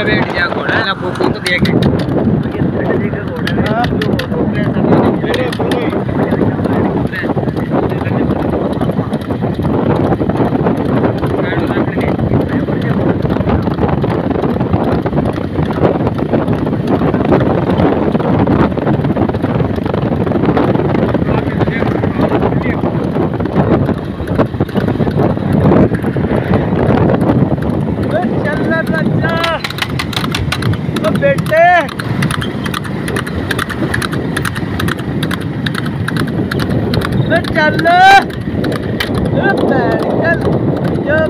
इसका वेट क्या घोड़ा है ना भूखी तो देखें बेटे। तो चल चल।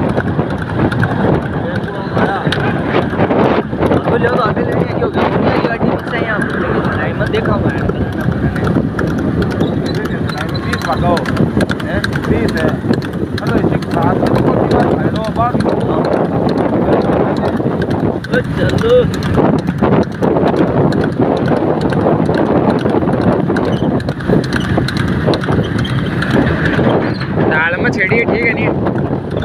biết không ạ? Hãy subscribe cho kênh Ghiền Mì Gõ Để không bỏ lỡ những video hấp dẫn Salud. दाल में छेड़ी ठीक है नहीं